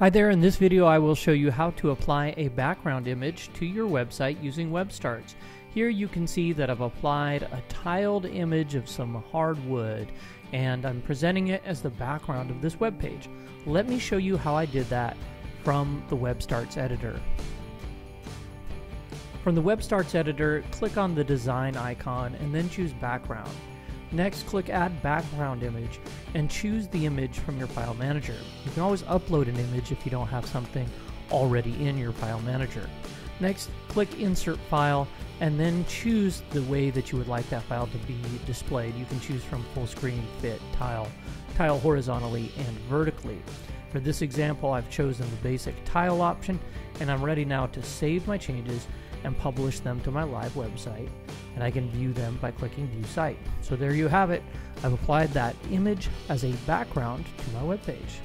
Hi there, in this video I will show you how to apply a background image to your website using WebStarts. Here you can see that I've applied a tiled image of some hardwood and I'm presenting it as the background of this web page. Let me show you how I did that from the WebStarts editor. From the WebStarts editor, click on the design icon and then choose background. Next, click Add Background Image and choose the image from your file manager. You can always upload an image if you don't have something already in your file manager. Next, click Insert File and then choose the way that you would like that file to be displayed. You can choose from full screen, fit, tile, tile horizontally, and vertically. For this example, I've chosen the basic tile option and I'm ready now to save my changes and publish them to my live website and I can view them by clicking View Site. So there you have it. I've applied that image as a background to my web page.